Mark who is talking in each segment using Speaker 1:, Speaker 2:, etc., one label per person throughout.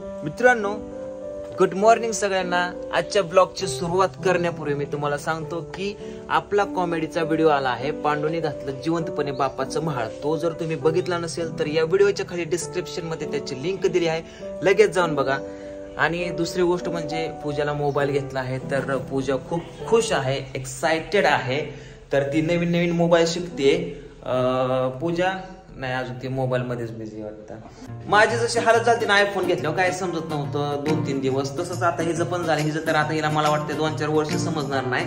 Speaker 1: मित्रांनो good morning सगळ्यांना. आजच्या ब्लॉगची सुरुवात करण्यापूर्वी मी तुम्हाला सांगतो की आपला कॉमेडीचा व्हिडिओ आला आहे. पांडुनी घातलं जिवंतपणे बापाचं महाळ. तो जर तुम्ही बघितला नसेल तर या व्हिडिओच्या खाली डिस्क्रिप्शनमध्ये त्याची लिंक दिली आहे. लगेच जाऊन बघा. आणि दुसरी गोष्ट म्हणजे पूजाला मोबाईल घेतला आहे तर पूजा खूप खुश आहे एक्साइटेड आहे. तर ती नवीन नवीन मोबाईल शिकते पूजा नाही अजून ते मोबाईल मध्येच बिझी वाटतं. माझी जशी हालत झाली ना आयफोन घेतल्यावर काय समजत नव्हतं. दोन तीन दिवस. तसंच आता हिचं पण झालं. हिचं तर आता हिला मला वाटतं दोन चार वर्ष समजणार नाही.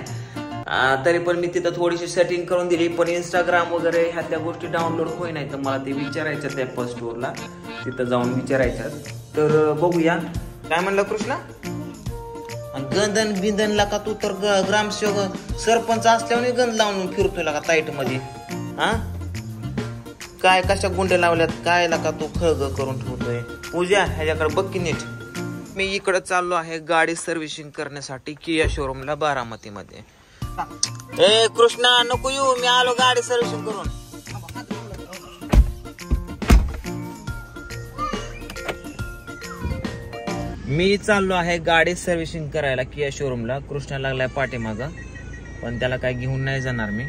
Speaker 1: तरी पण मी तिथं थोडीशी सेटिंग करून दिली. पण इंस्टाग्राम वगैरे ह्या त्या गोष्टी डाउनलोड होई नाही तर मला ते विचारायच्या त्या फर्स्ट स्टोअरला तिथं जाऊन विचारायच्या. तर बघूया. काय म्हणलं कृष्णा? गंधन बिंधनला का तू तर ग्रामसेवक सरपंच असल्यावर गंध लावून फिरतोय का ताईटमध्ये हा काय कशा गुंडे लावल्यात काय का तू खळग करून ठेवतोय? पूजा ह्याच्याकडे बघ की नीट. मी इकडे चाललो आहे गाडी सर्व्हिसिंग करण्यासाठी किया शोरूमला बारामती मध्ये ए कृष्णा नको येऊ मी आलो गाडी सर्व्हिसिंग करून. मी चाललो आहे गाडी सर्व्हिसिंग करायला किया शोरूमला कृष्णा लागलाय पाठीमागा. पण त्याला काय घेऊन नाही जाणार मी.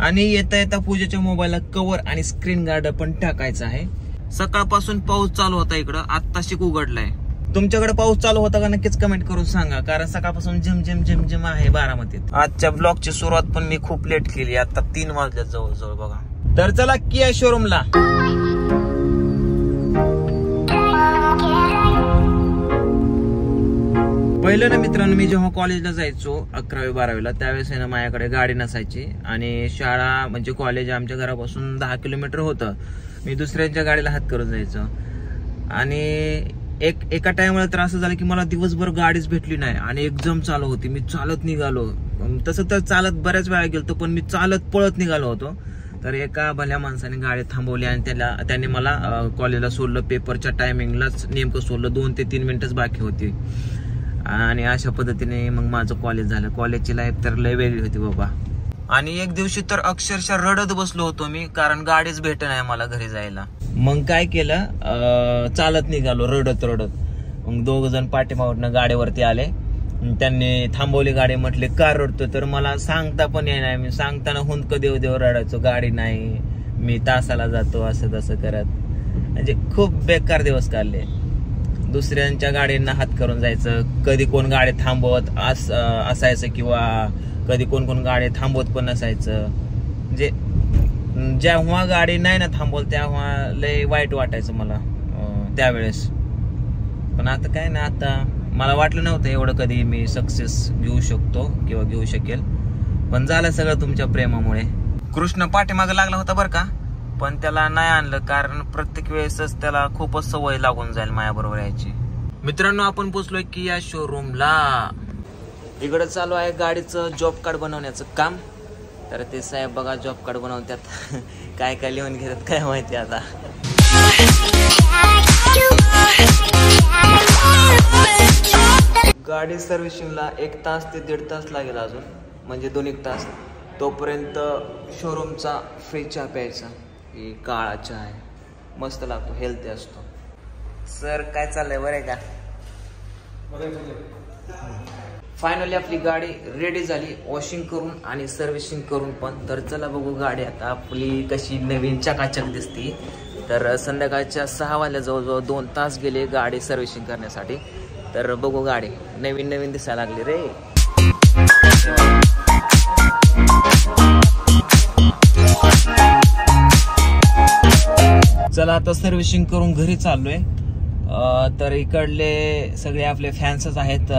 Speaker 1: आणि येता येता पूजेच्या मोबाईलला कव्हर आणि स्क्रीन गार्ड पण टाकायचं आहे. सकाळपासून पाऊस चालू होता इकडं आत्ताशिक उघडलाय. तुमच्याकडे पाऊस चालू होता का नक्कीच कमेंट करून सांगा कारण सकाळपासून झिम झिम झिम झिम आहे बारामतीत. आजच्या ब्लॉगची सुरुवात पण मी खूप लेट केली आता तीन वाजल्या जवळजवळ बघा. तर चला किया शोरूमला पहिलं ना मित्रांनो मी जेव्हा कॉलेजला जायचो अकरावी बारावीला त्यावेळेस आहे ना माझ्याकडे गाडी नसायची आणि शाळा म्हणजे कॉलेज आमच्या घरापासून दहा किलोमीटर होतं. मी दुसऱ्यांच्या गाडीला हात करत जायचो. आणि एक एका टायमाला तर असं झालं की मला दिवसभर गाडीच भेटली नाही आणि एक्झाम चालू होती. मी चालत निघालो. तसं तर चालत बऱ्याच वेळा गेलतो पण मी चालत पळत निघालो होतो. तर एका भल्या माणसाने गाडी थांबवली आणि त्याला त्याने मला कॉलेजला सोडलं. पेपरच्या टायमिंगलाच नेमकं सोडलं. दोन ते तीन मिनिटच बाकी होती. आणि अशा पद्धतीने मग माझं कॉलेज झालं. कॉलेजची लाईफ तर लय वेगळी होती बाबा. आणि एक दिवशी तर अक्षरशः रडत बसलो होतो मी कारण गाडीच भेट नाही मला घरी जायला. मग काय केलं चालत निघालो रडत रडत. मग दोघ जण पाठीमागून गाडीवरती आले. त्यांनी थांबवली गाडी म्हटले का रडतो तर मला सांगता पण येणार मी सांगताना हुंदक देव देव रडायचो गाडी नाही मी तासाला जातो असं तसं करत. म्हणजे खूप बेकार दिवस काढले. दुसऱ्यांच्या गाडींना हात करून जायचं. कधी कोण गाडी थांबवत अस असायचं किंवा कधी कोण कोण गाडी थांबवत पण नसायचं. जे जेव्हा गाडी नाही ना थांबवल तेव्हा लय वाईट वाटायचं मला त्यावेळेस. पण आता काय ना आता मला वाटलं नव्हतं एवढं कधी मी सक्सेस घेऊ शकतो किंवा घेऊ शकेल. पण झालं सगळं तुमच्या प्रेमामुळे. कृष्ण पाठीमागं लागला होता बरं का? पण त्याला नाही आणलं कारण प्रत्येक वेळेसच त्याला खूपच सवय लागून जाईल माझ्या बरोबर यायची. मित्रांनो आपण पोचलोय की या शोरूमला इकडे चालू आहे गाडीचं जॉब कार्ड बनवण्याचं काम. तर ते साहेब बघा जॉब कार्ड बनवतात. काय काय लिहून घेतात काय माहिती आता. गाडी सर्व्हिसिंगला एक तास ते दीड तास लागेल अजून. म्हणजे दोन एक तास. तोपर्यंत शोरूमचा फ्री चहा प्यायचा. ही काळा चहा आहे. मस्त लागतो हेल्थी असतो. सर काय चाललंय? बरं आहे का? फायनली आपली गाडी रेडी झाली. वॉशिंग करून आणि सर्व्हिसिंग करून पण. तर चला बघू गाडी आता. आपली कशी नवीन चकाचक दिसती. तर संध्याकाळच्या सहा वाजल्या जवळजवळ दोन तास गेले गाडी सर्व्हिसिंग करण्यासाठी. तर बघू गाडी. नवीन नवीन दिसायला लागली रे. आता सर्व्हिसिंग करून घरी चाललोय. तर इकडले सगळे आपले फॅन्सच आहेत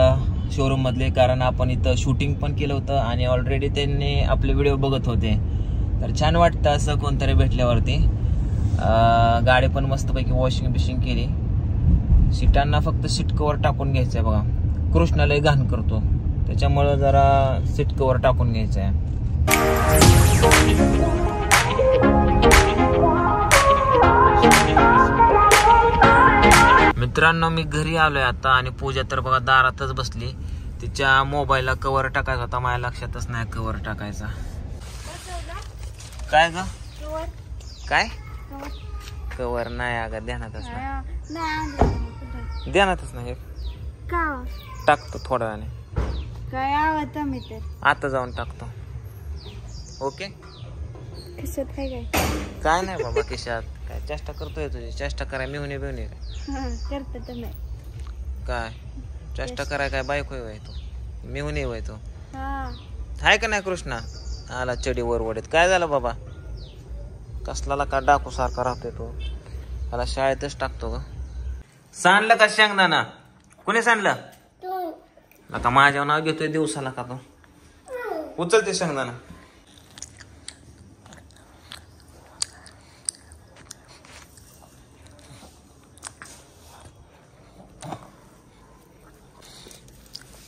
Speaker 1: शोरूम मधले कारण आपण इथं शूटिंग पण केलं होतं आणि ऑलरेडी त्यांनी आपले व्हिडिओ बघत होते. तर छान वाटतं असं कोणतरी भेटल्यावरती. गाडी पण मस्तपैकी वॉशिंग बिशिंग केली. सीटांना फक्त सीट कवर टाकून घ्यायचं आहे बघा कृष्णालाही घाण करतो. त्याच्यामुळं जरा सीट कवर टाकून घ्यायचं आहे मित्रांनो मी घरी आलोय आता आणि पूजा तर बघा दारातच बसली. तिच्या मोबाईलला कवर टाकायचा होता माझ्या लक्षातच नाही कवर टाकायचा. काय ग? काय? कवर नाही अगं ध्यानातच नाही. ध्यानातच नाही
Speaker 2: का
Speaker 1: टाकतो थोड्या वेळाने. आता जाऊन टाकतो. ओके
Speaker 2: काय काय?
Speaker 1: काय नाही बाबा खिशात. काय चेष्टा करतोय तुझी. चेष्टा कराय मिळून बिवणे काय?
Speaker 2: करत तुम्ही
Speaker 1: काय? चेष्टा कराय काय बायको होय तू? मिळून होय तू?
Speaker 2: हा.
Speaker 1: हाय का नाही कृष्णा? आला चडी वर वडीत काय झालं बाबा? कसला का डाकू सारखा राहतोय तो? त्याला शाळेतच टाकतो ग. सांडलं का शेंगदाणा? कोणी सांडलं? आता माझ्या नाव घेतोय दिवसाला का तो? उचलते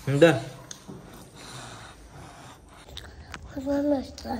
Speaker 1: Да. Мама,
Speaker 2: что?